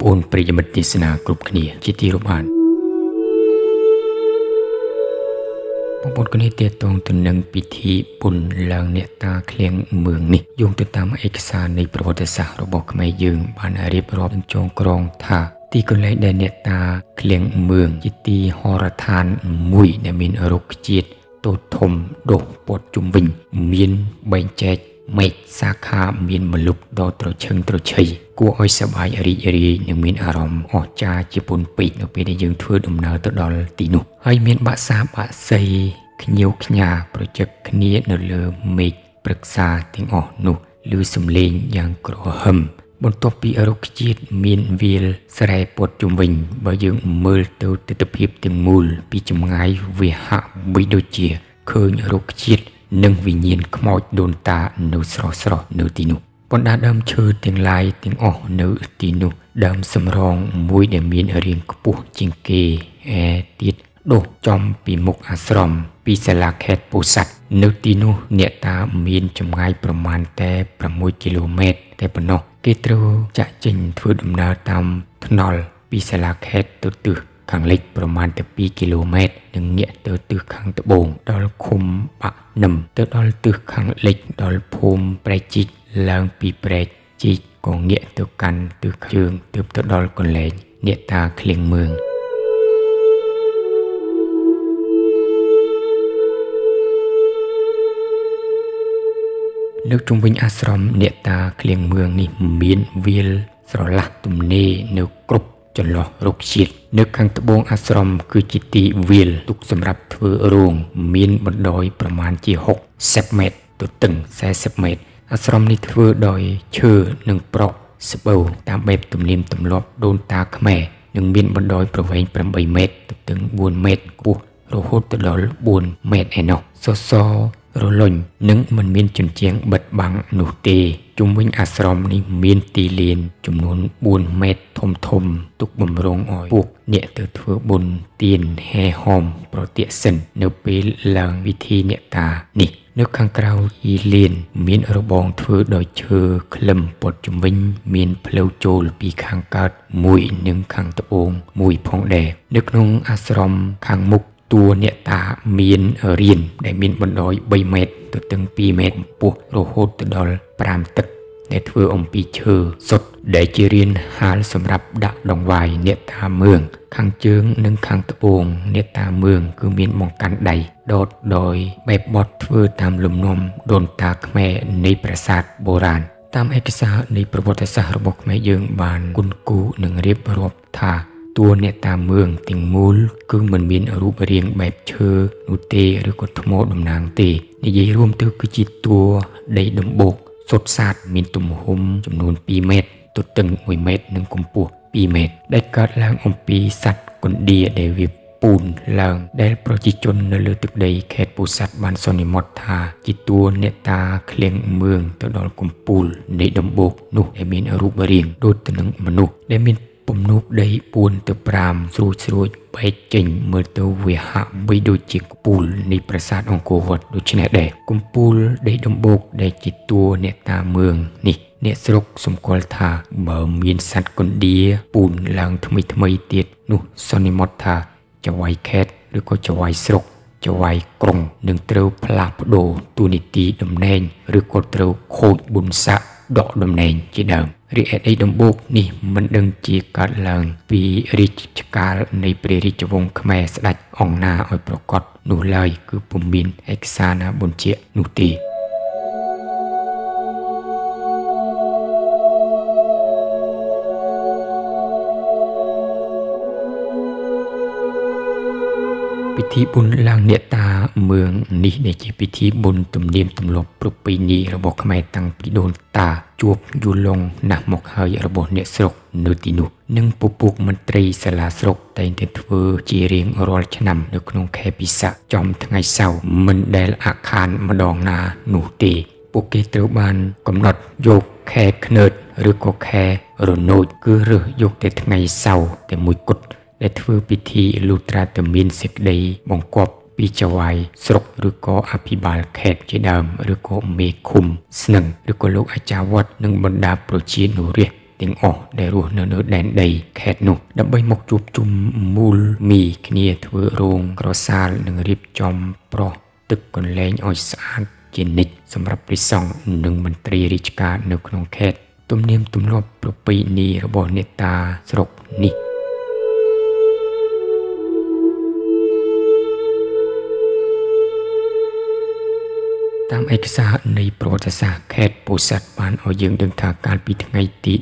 ប្អូនប្រិយមិត្តទេសនាគ្រប់គ្នា ជាទីរាប់អានបងប្អូនគ្នាទាក់ទងទៅនឹងពិធីបុណ្យឡើងអ្នកតាឃ្លៀងមឿងនេះយោងទៅតាមឯកសារនៃប្រវត្តិសាស្ត្ររបស់ខ្មែរយើង បានរៀបរាប់និងចងក្រងថាទីកន្លែងដែលអ្នកតាឃ្លៀងមឿងជាទីហោរដ្ឋានមួយដែលមានរុក្ខជាតិតូចធំដុះព័ទ្ធជុំវិញ មានបែងចែក មេឃសាខាមានមលុបដ៏ត្រឈឹងត្រឈៃគួរឲ្យសប្បាយរីករាយនិងមានអារម្មណ៍អស្ចារ្យជាពន់ពេកនៅពេលដែលយើងធ្វើដំណើរទៅដល់ទីនោះហើយមានបាក់សាបាក់សីខ្ញៀវខ្ញាប្រជឹកគ្នានៅលើមេឃព្រឹក្សាទាំងអស់នោះឮសំឡេងយ៉ាងក្រហឹមបន្ទាប់ពីរុក្ខជាតិមានវាលស្រែព័ទ្ធជុំវិញបើយើងមើលទៅទិដ្ឋភាពទាំងមូលពីចម្ងាយវាហាក់បីដូចជាឃើញរុក្ខជាតិ និងវិញ្ញាណខ្មោចដូនតានៅស្រស់ស្រស់នៅទីនោះបណ្ដាដើមឈើទាំងឡាយទាំងអស់នៅទីនោះដើមសម្រងមួយដែលមានរាងខ្ពស់ជាងគេឯទៀតដុះចំពីមុខអាស្រម ពីសាលាខេត្តពោធិ៍សាត់នៅទីនោះអ្នកតាមានចម្ងាយប្រមាណតែ6គីឡូម៉ែត្រតែប៉ុណ្ណោះគេត្រូវចាក់ចេញធ្វើដំណើរតាមថ្នល់ពីសាលាខេត្តទៅទិស ខាងលិចប្រមាណទៅ2គីឡូម៉ែត្រនិងងាកទៅទិសខាងត្បូងដល់ឃុំបាក់នឹមទៅដល់ទិសខាងលិចដល់ភូមិប្រែកជីកឡើងពីប្រែកជីកក៏ងាកទៅកាន់ទិសជើងទើបទៅដល់កន្លែងអ្នកតាឃ្លៀងមឿងនៅជុំវិញអាស្រមអ្នកតាឃ្លៀងមឿងនេះមានវាលស្រឡះទំនេរនៅគ្រប់ ចន្លោះរុក្ខជាតិនៅខាងត្បូងអាស្រមគឺជាទីវាលទុកសម្រាប់ធ្វើរោងមានបណ្ដោយប្រមាណជា60ម៉ែត្រទៅតឹង40ម៉ែត្រអាស្រមនេះធ្វើដោយឈើនិងប្រក់ស្បូវតាមបែបទំនៀមទម្លាប់ដូនតាខ្មែរនិងមានបណ្ដោយប្រវែង8ម៉ែត្រទៅតឹង4ម៉ែត្រខ្ពស់រហូតទៅដល់4ម៉ែត្រឯណោះសសរ រលុញនិងមិនមានជញ្ជាំងបិទបាំងនោះទេជុំវិញអាស្រមនេះមានទីលាន ចំនួន4ម៉ែត្រធំធំ ទុកបំរុងឲ្យពួកអ្នកទៅធ្វើបុណ្យទានហែហមប្រតិសិននៅពេលឡើងវិធីអ្នកតានេះនៅខាងក្រៅទីលាន មានរបងធ្វើដោយឈើក្លឹមព័ទ្ធជំវិញ មានផ្លូវចូលពីខាងកើតមួយនិងខាងត្បូងមួយផងដែរនៅក្នុងអាស្រមខាងមុខ តួអ្នកតាមានរៀនដែលមានបណ្ដោយ3ម៉ែត្រទៅទឹង2ម៉ែត្រកម្ពស់រហូតទៅដល់5ទឹកដែលធ្វើអំពីឈើសុទ្ធដែលជារៀនហាលសម្រាប់ដាក់ដងវាយអ្នកតាមឿងខាងជើងនិងខាងត្បូងអ្នកតាមឿងគឺមានបង្កាន់ដៃដតដោយបែបបត់ធ្វើតាមលំនាំដូនតាខ្មែរនៃប្រាសាទបុរាណតាមឯកសារនៃប្រវត្តិសាស្ត្ររបស់ខ្មែរយើងបានគុណគូនិងរៀបរាប់ថា តួអ្នកតាមឿងទាំងមូលគឺមិនមានរូបរាងបែបឈើនោះទេឬក៏ថ្មតំណាងទេនិយាយរួមទៅគឺជាតួដីដំបូកសុទ្ធសាធមានទំហំចំនួន2ម៉ែត្រទទឹង1ម៉ែត្រនិងកម្ពស់2ម៉ែត្រដែលកើតឡើងអំពីសត្វកណ្ដៀដែលវាពូនឡើងដែលប្រជាជននៅលើទឹកដីខេត្តពោធិ៍សាត់បានសន្និមុតថាជាតួអ្នកតាឃ្លៀងមឿងទៅដល់កំពូលនៃដំបូកនោះដែលមានរូបរាងដូចទៅនឹងមនុស្សដែលមាន ពំនូកដី4ទៅ5ស្រួចស្រួចបែកចេញមើលទៅវាហាក់បីដូចជាកំពូលនៃប្រាសាទអង្គរវត្តដូច្នេះដែរកំពូលដីដំបូកដែលជាតួអ្នកតាមឿងនេះអ្នកស្រុកសម្គាល់ថាបើមានសត្វកណ្ដៀពូនឡើងថ្មីថ្មីទៀតនោះសន្និមត់ថាចៅ័យខេតឬក៏ចៅ័យស្រុកចៅ័យក្រុងនឹងត្រូវផ្លាស់ប្ដូរទូនីតិតំណែងឬក៏ត្រូវខូចបុណ្យស័ក្តិដកតំណែងជាដើម រីឯដីដំបូកនេះមិនដឹងជាកើតឡើងពីរាជកាលនៃព្រះរាជវង្សខ្មែរស្ដេចអង្គណាឲ្យប្រកាសនោះឡើយគឺពុំមានឯកសារណាបញ្ជាក់នោះទេពិធីបុណ្យឡើងអ្នកតា មឿងនេះដែលជាពិធីបុណ្យទំនៀមទម្លាប់ប្រពៃណីរបស់ខ្មែរតាំងពីដូនតាជួបយូរលង់ណាស់មកហើយរបស់អ្នកស្រុកនៅទីនោះនិងពពុះមន្ត្រីសាលាស្រុកតែងតែធ្វើជារៀងរាល់ឆ្នាំនៅក្នុងខែពិសាខចំថ្ងៃសៅរ៍មិនដែលអាខានម្ដងណានោះទេពួកគេត្រូវបានកំណត់យកខែខ្នើតឬក៏ខែរនោចគឺរើសយកតែថ្ងៃសៅរ៍តែមួយគត់ដែលធ្វើពិធីលុត្រាទៅមានសេចក្តីបង្គាប់ ពីចៅហ្វាយស្រុកឬក៏អភិបាលខេត្តជាដើមឬក៏មេឃុំស្នឹងឬក៏លោកអាចារ្យវត្តនិងបណ្ដាប្រជានុរាស្ត្រទាំងអស់ដែលរស់នៅនៅដែនដីខេត្តនោះដើម្បីមកជួបជុំមូលមីគ្នាធ្វើរោងក្រសាលនិងរៀបចំប្រោះទឹកកន្លែងឲ្យស្អាតជានិច្ចសម្រាប់ព្រះសង្ឃនិងមន្ត្រីរាជការនៅក្នុងខេត្តទំនៀមទម្លាប់ប្រពៃណីរបស់អ្នកតាស្រុកនេះ តាមឯកសារនៃប្រវត្តិសាស្ត្រខេត្តពោធិ៍សាត់បានឲ្យយើងដឹងថាកាលពីថ្ងៃទី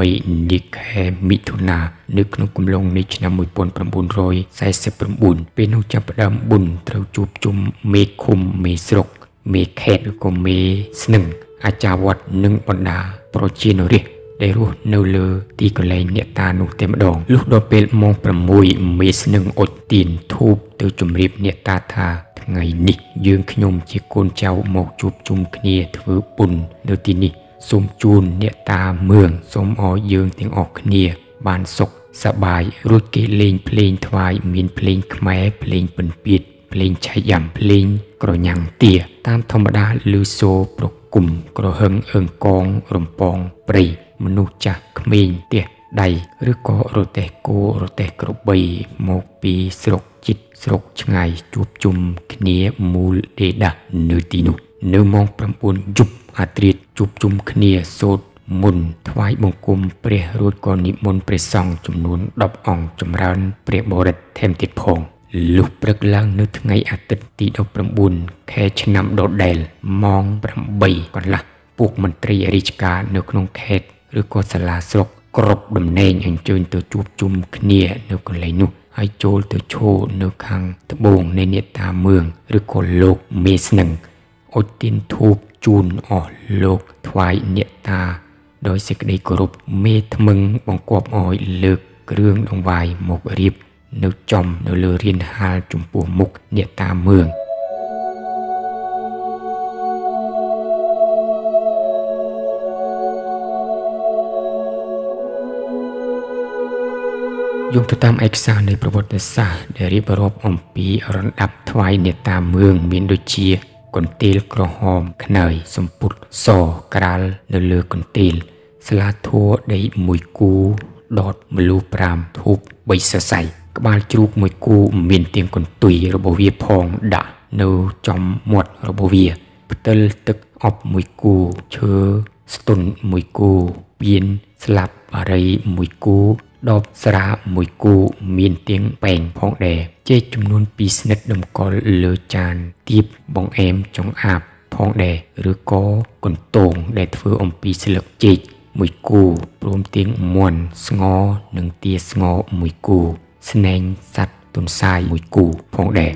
18នៃខែមិថុនានៅក្នុងកំឡុងនៃឆ្នាំ1949ពេលនោះចាប់ផ្ដើមបុណ្យត្រូវជួបជុំមេឃុំមេស្រុក មេខេត្តឬក៏មេស្នឹងអាចារ្យវត្តនិងបណ្ដាប្រជានរាជដែលរស់នៅលើទីកន្លែងអ្នកតានោះតែម្ដងលុះដល់ពេលម៉ោង6មេស្នឹងអុជទៀនធូបទៅជម្រាបអ្នកតាថា ថ្ងៃនេះយើងខ្ញុំជាកូនចៅមកជួបជុំគ្នាធ្វើបុណ្យនៅទីនេះសូមជូនអ្នកតាមឿងសូមឲ្យយើងទាំងអស់គ្នា បានសុខសប្បាយរួចគេលេងភ្លេងថ្វាយមានភ្លេងខ្មែរភ្លេងពិនពៀតភ្លេងឆៃយ៉ាំភ្លេងក្រញាំងទា តាមធម្មតាឮសូរប្រគុំក្រហឹងអើងកងរំពងព្រៃមនុស្សចាស់ក្មេងផ្ទះដៃឬក៏រទេះគោរទេះក្របីមកពីស្រុកជិត ស្រុកឆ្ងាយជួបជុំគ្នាមូលដេដានៅទីនោះនៅម៉ោង9យប់អាត្រៀតជួបជុំគ្នាសូត្រមុនថ្វាយបង្គំព្រះរួចក៏និមន្តព្រះសង្ឃចំនួន10អង្គចម្រើនព្រះបរិទ្ធថែមទៀតផងលុះព្រឹកឡើងនៅថ្ងៃអាទិត្យទី19ខែឆ្នាំដដែលម៉ោង8កន្លះពួកមន្ត្រីរាជការនៅក្នុងខេត្តឬក៏សាលាស្រុកគ្រប់ដំណេកអញ្ជើញទៅជួបជុំគ្នានៅកន្លែងនោះ ហើយចូលទៅឈរនៅខាងត្បូងនៃនេតាមឿងឬក៏លោកមេស្នឹងអុជទៀនធូបជូនអស់លោកថ្វាយនេតាដោយសេចក្តីគោរពមេថ្មឹងបង្គាប់ឲ្យលើកគ្រឿងដង្វាយមករៀបនៅចំនៅលើរានហាលចំពោះមុខនេតាមឿង យោងទៅតាមឯកសារនៃប្រវត្តិសាស្ត្រដែលរៀបរាប់អំពីរំដាប់ថ្វាយនេតាមឿងមានដូចជាកន្ទេលក្រហមខ្នើយសម្ពុតសក្រាលនៅលើកន្ទេលស្លាធัวដីមួយគូដតមលូ5ធូប3សរសៃក្បាលជ្រូកមួយគូមានទៀងកន្ទុយរបស់វាផងដាក់នៅចំមាត់របស់វាផ្តិលទឹកអប់មួយគូឈើស្ទុនមួយគូពៀនស្លាប់បារីមួយគូ ដបស្រាមួយគូមានទៀងប៉ែងផងដែរចេកចំនួន2ស្និតតម្កល់លើចានទៀបបងអែមចង្អាបផងដែរឬក៏កន្ទងដែលធ្វើអំពីស្លឹកចេកមួយគូព្រមទាំងមន់ស្ងនិងទាស្ងមួយគូ ស្នែងសัตว์ទុនសាយមួយគូផងដែរ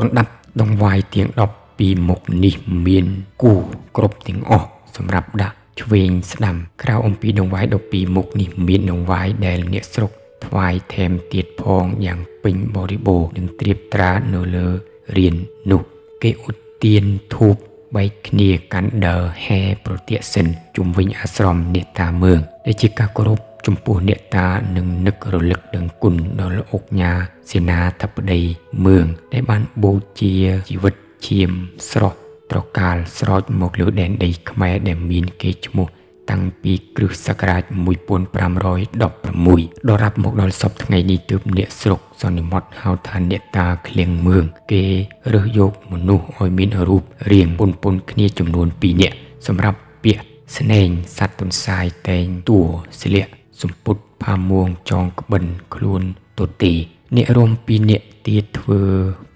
រំដាប់ដងវាយទៀង10ពីមុខនេះមានគូគ្រប់ទាំងអស់សម្រាប់ដាក់ ឆ្វេងស្ដាំក្រៅអំពីដងវាយ12មុខនេះមានដងវាយដែលអ្នកស្រុកថ្វាយថែមទៀតផងយ៉ាងពេញបរិបូរណ៍និងត្រៀបត្រានៅលើរៀននោះគេឧទានធូបបែកគ្នាកាន់ដើរហែប្រតិសិនជុំវិញអាស្រមនេតាមឿងដែលជាការគោរពចំពោះអ្នកតានិងនឹករលឹកដឹងគុណដល់អុកញ៉ាសេនាធិបតីមឿងដែលបានបូជាជីវិតឈាមស្រស់ ត្រកាលស្រោចមកលើដែនដីខ្មែរដែលមានកេរ្តិ៍ឈ្មោះតាំងពីគ្រិស្តសករាជ1516ដល់រាប់មកដល់សពថ្ងៃនេះទើបអ្នកស្រុកសន្និមត់ហៅថាអ្នកតាឃ្លៀងមឿងគេរើសយកមនុស្សឲ្យមានរូបរាងពុនពុនគ្នាចំនួន2នាក់សម្រាប់ពាក្យស្នែងសត្វទុនសាយតែងតួស្លៀកសម្ពុតផាមួងចងក្បិនខ្លួនទទីអ្នករំពីអ្នកទៀតធ្វើ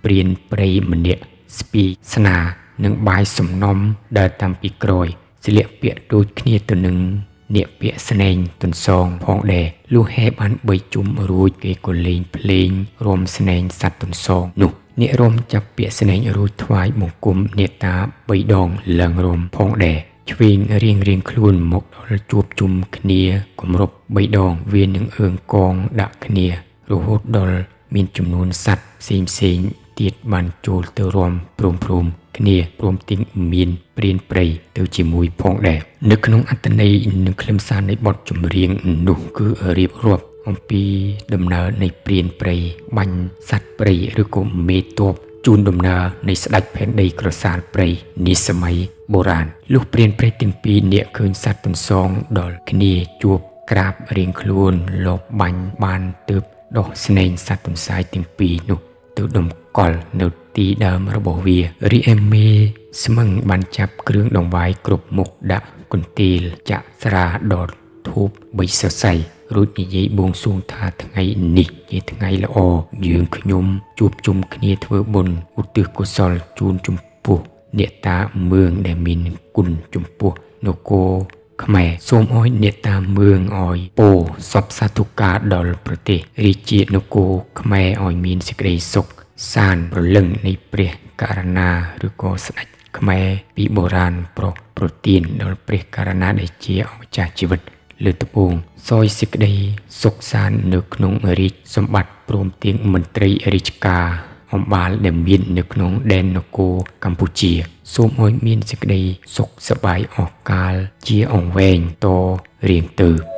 ព្រានព្រៃម្នាក់ស្ពីស្នា និងបាយសំណុំដែលតាមពីក្រោយស្លៀកពាក់ដូចគ្នាទៅនឹងនាគពាក់ស្នែងទុនសងផងដែរលុះហេបាន3ជុំរួចគេក៏លេងភ្លេងរំស្នែងសัตว์ទុនសងនោះអ្នករំចាប់ពាក្យស្នែងរួចថ្វាយបង្គំនេតា3ដងឡើងរំផងដែរឆ្វេងរៀងរៀងខ្លួនមកដល់ជួបជុំគ្នាគម្រប់3ដងវានឹងអើងកងដាក់គ្នារហូតដល់មានចំនួនសัตว์ផ្សេងផ្សេង ទៀតបានចូលទៅរំព្រមព្រមគ្នាព្រមទាំងមានព្រានព្រៃទៅជាមួយផងដែរនៅក្នុងអត្តន័យនិងខ្លឹមសារនៃបទចម្រៀងនោះគឺរៀបរាប់អំពីដំណើរនៃព្រានព្រៃបាញ់សត្វព្រៃឬក៏មេតបជូនដំណើរនៃស្ដេចផែនដីក្រសាលព្រៃនាសម័យបុរាណលុះព្រានព្រៃទាំងពីរនាគឃើញសត្វទន្សងដល់គ្នាជួបក្រាបរៀងខ្លួនលបបាញ់បានទើបដោះស្នែងសត្វទន្សាយទាំងពីរនោះទៅដុំ កល់នៅទីដើមរបស់វារីឯមេស្មឹងបានចាប់គ្រឿងដង្វាយគ្រប់មុខដាក់កន្ទាលចាក់ស្រាដតធូបបីសរសៃរួចនិយាយបួងសួងថាថ្ងៃនេះជាថ្ងៃល្អយើងខ្ញុំជួបជុំគ្នាធ្វើបុណ្យឧទ្ទិសកុសលជូនចំពោះអ្នកតាមឿងដែលមានគុណចំពោះនគរខ្មែរសូមអោយអ្នកតាមឿងអោយពោសពសាធុការដល់ប្រទេសរាជានគរខ្មែរអោយមានសេចក្តីសុខ សានប្រលឹងនៃព្រះករណាឬក៏ស្ដេចខ្មែរពីបុរាណប្រុសប្រទានដល់ព្រះករណាដែលជាអម្ចាស់ជីវិតលើត្បូងសោយសេចក្តីសុខសាន្តនៅក្នុងរាជសម្បត្តិព្រមទាំងមន្ត្រីរាជការអំបាលដែលមាននៅក្នុងដែននគរកម្ពុជា សូមឲ្យមានសេចក្តីសុខសប្បាយអស់កាលជាអង្វែងតរៀងទៅ